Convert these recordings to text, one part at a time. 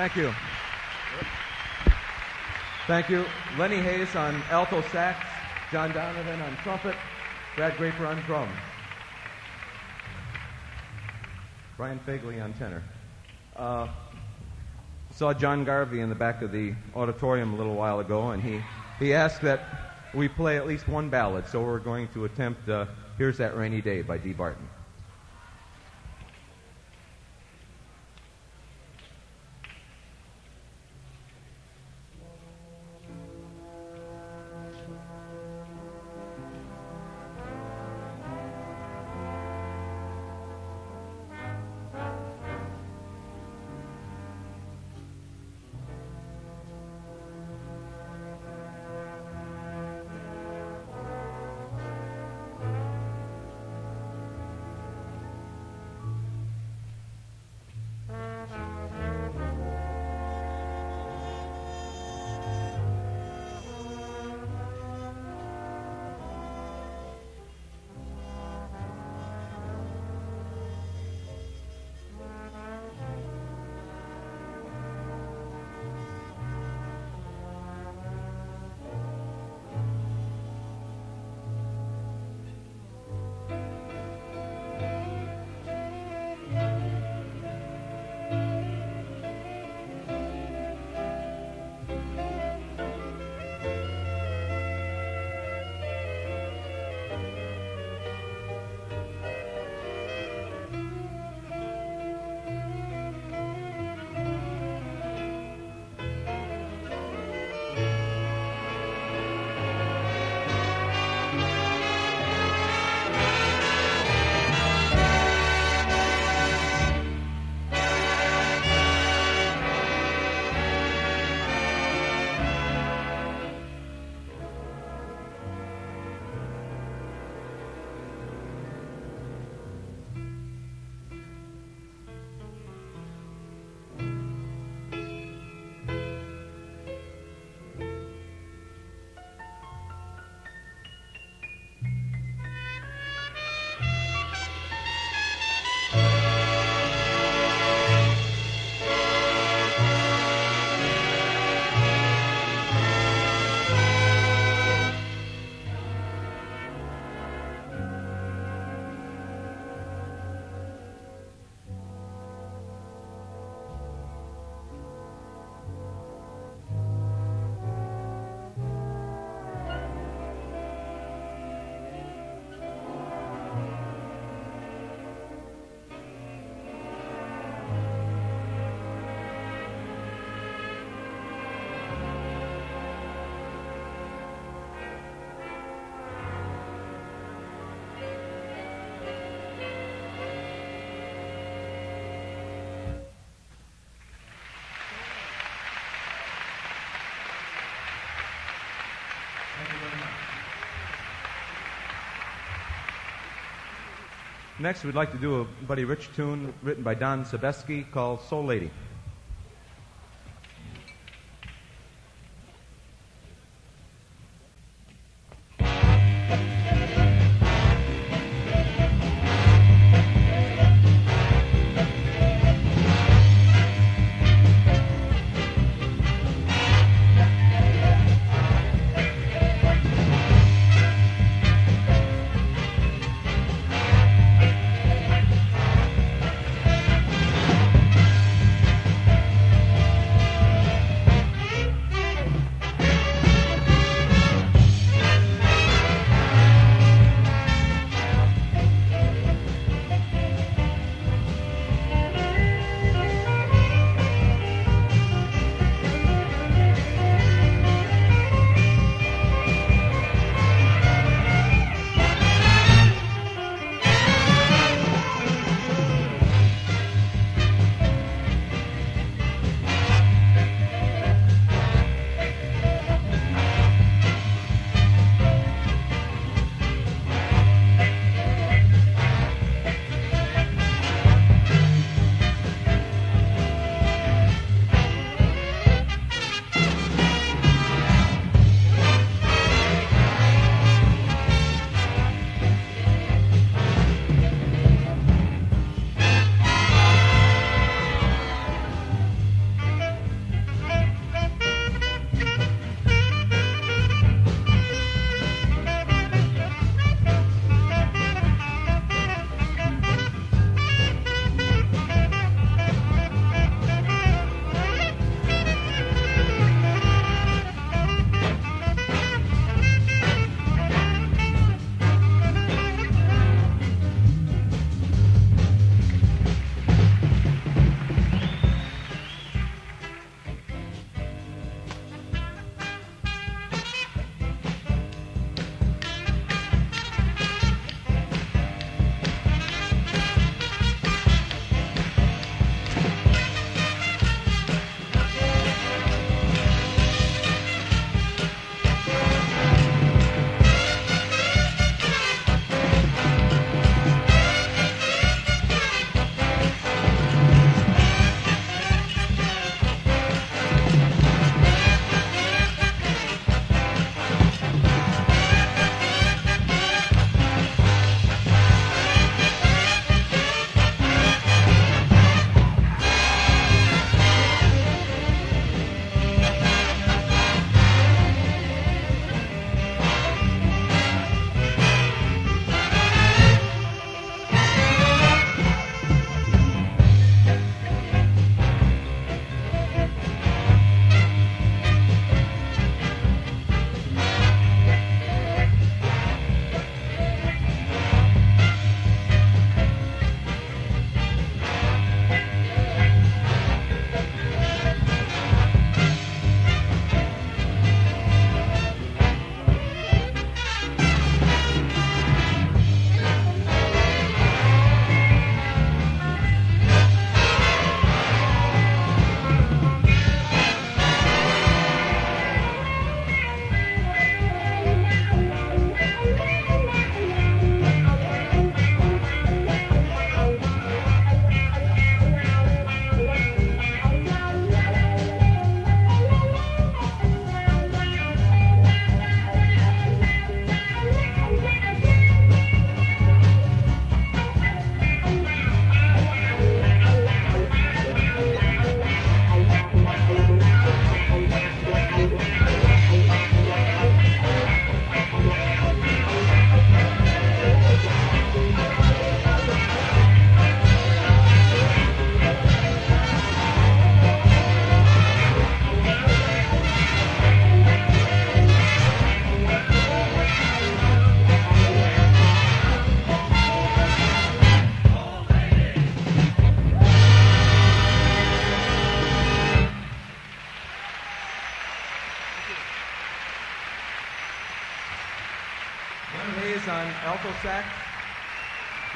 Thank you. Thank you. Lenny Hayes on alto sax, John Donovan on trumpet, Brad Graper on drums, Brian Fagley on tenor. Uh, saw John Garvey in the back of the auditorium a little while ago, and he, he asked that we play at least one ballad, so we're going to attempt uh, Here's That Rainy Day by Dee Barton. Next, we'd like to do a Buddy Rich tune written by Don Sebesky called Soul Lady.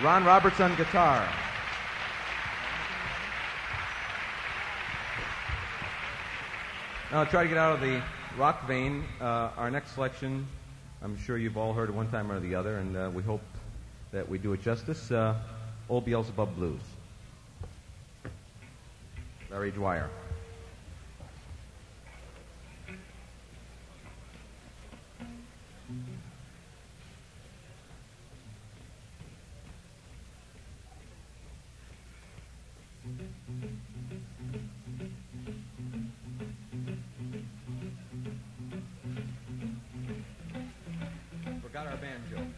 Ron Roberts on guitar. Now, try to get out of the rock vein. Uh, our next selection, I'm sure you've all heard one time or the other, and uh, we hope that we do it justice. Uh, Old Beelzebub Blues. Larry Dwyer. Our banjo.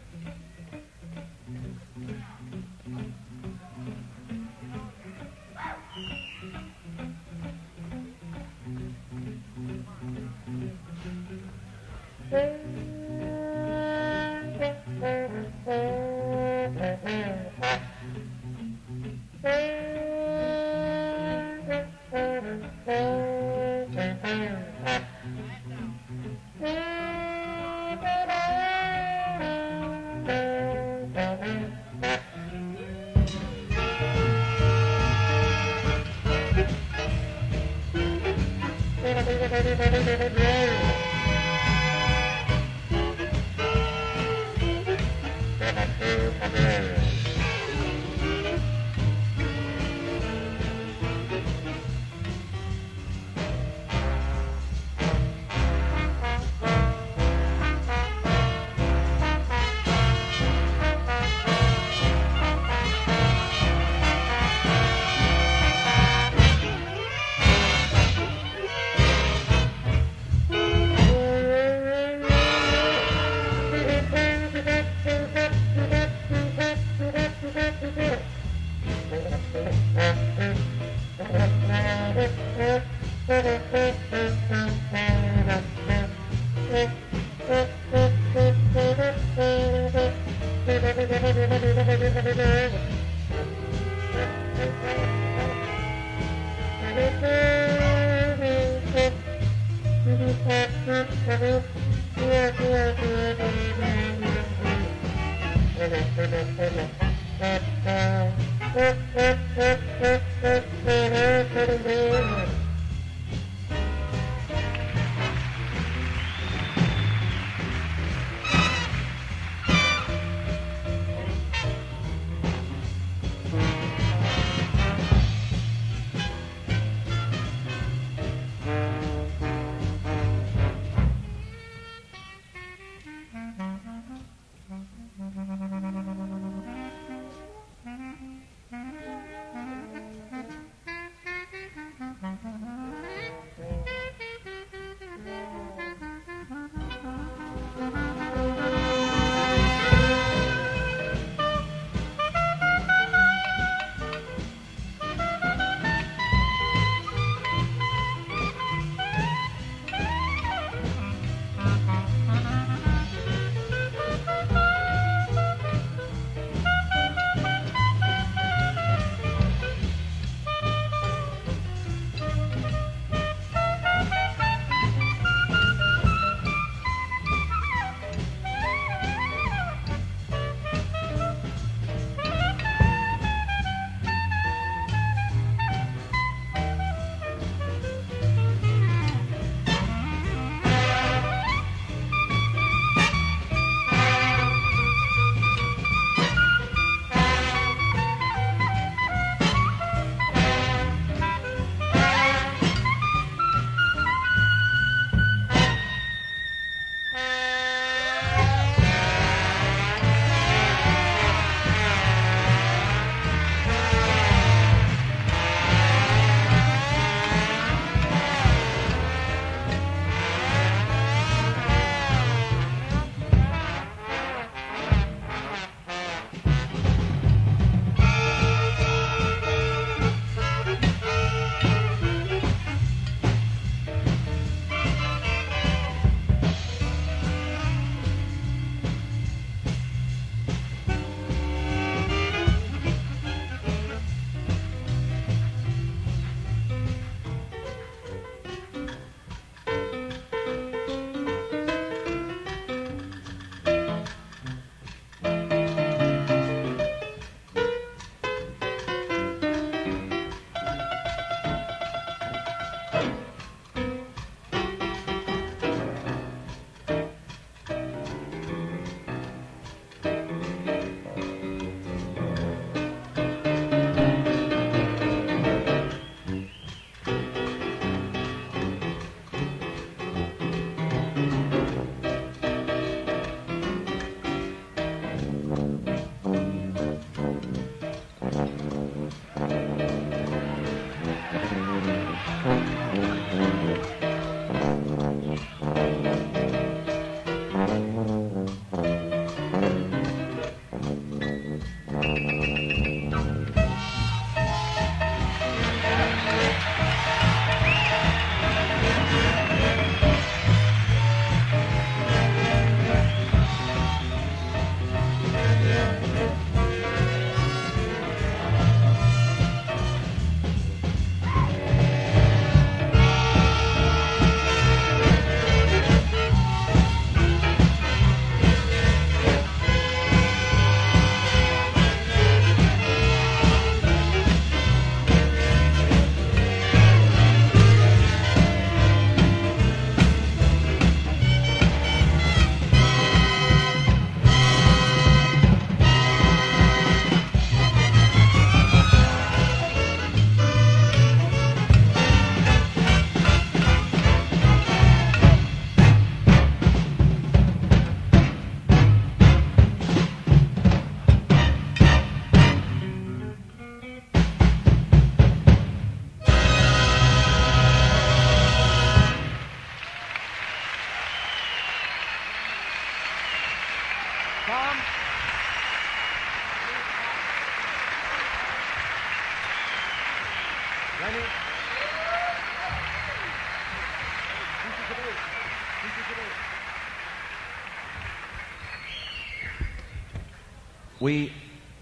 We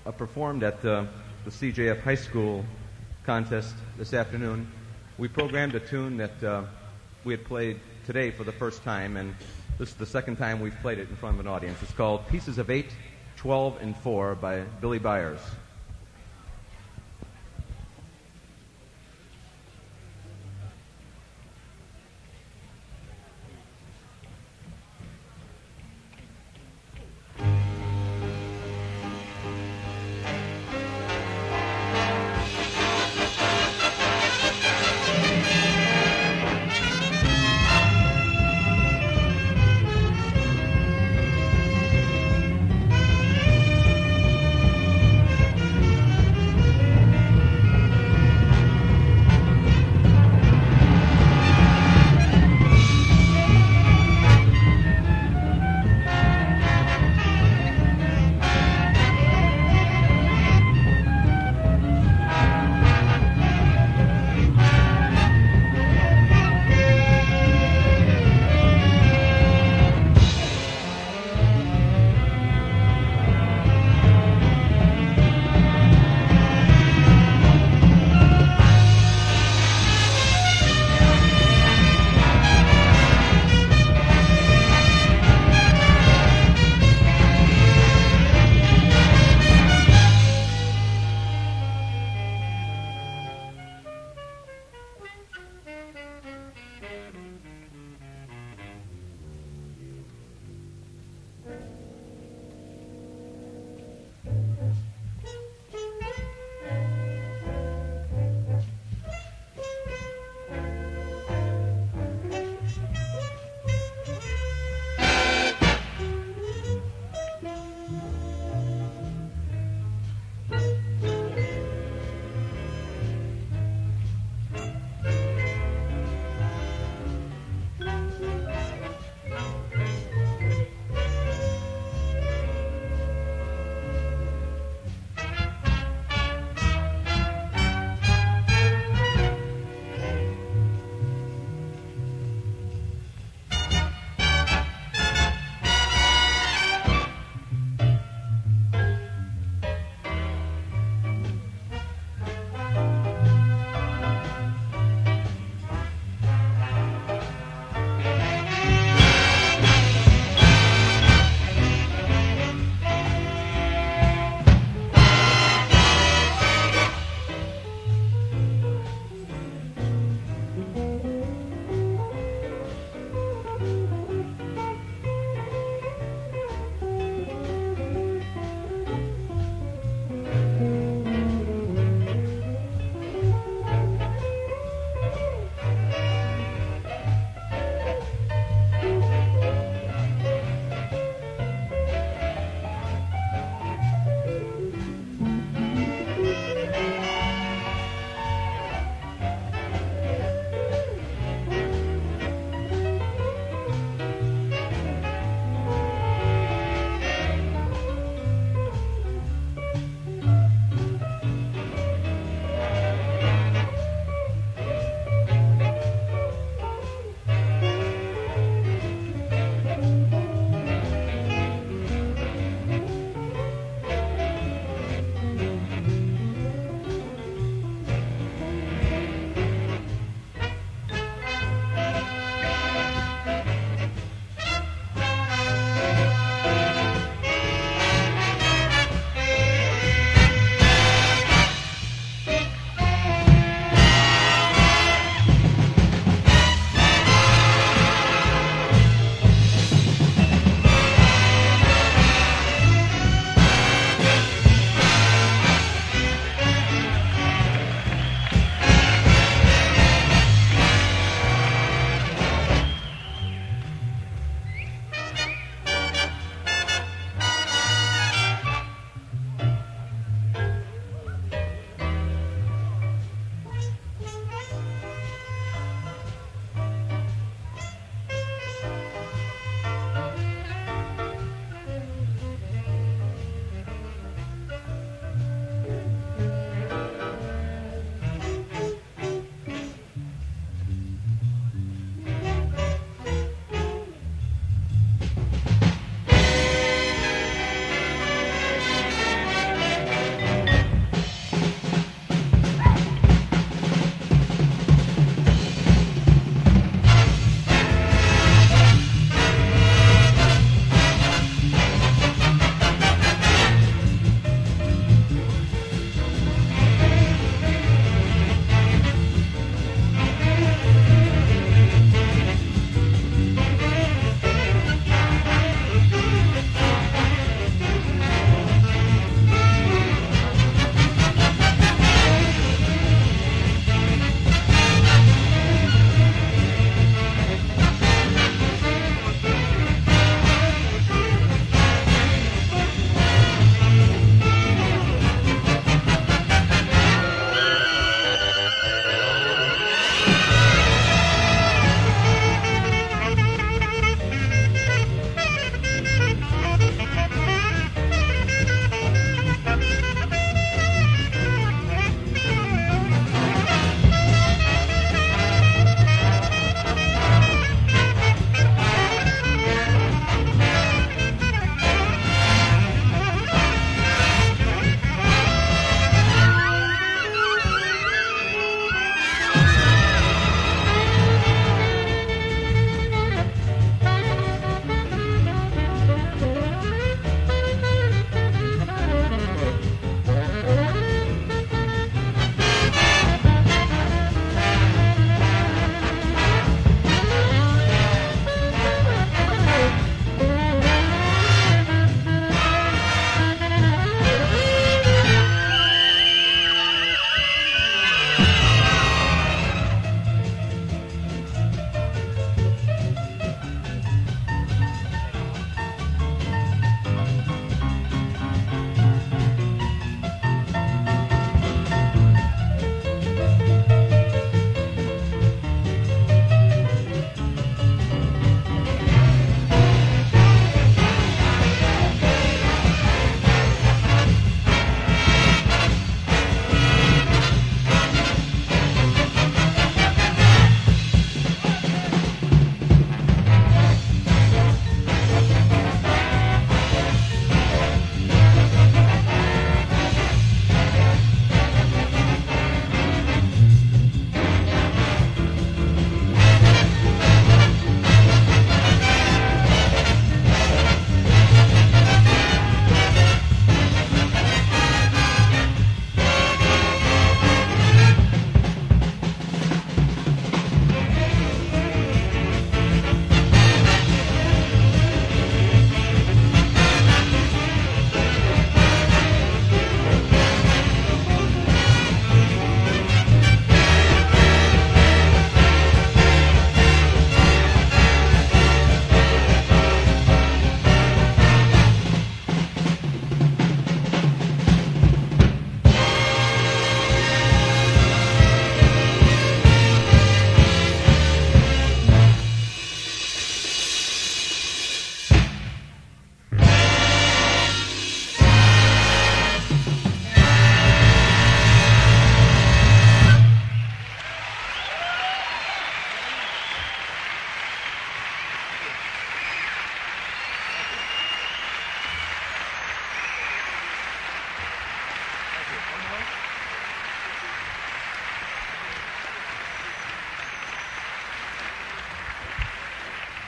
uh, performed at uh, the CJF High School contest this afternoon. We programmed a tune that uh, we had played today for the first time, and this is the second time we've played it in front of an audience. It's called Pieces of Eight, Twelve, and Four by Billy Byers.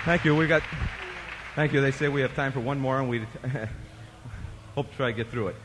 Thank you. We got. Thank you. They say we have time for one more, and we hope to try to get through it.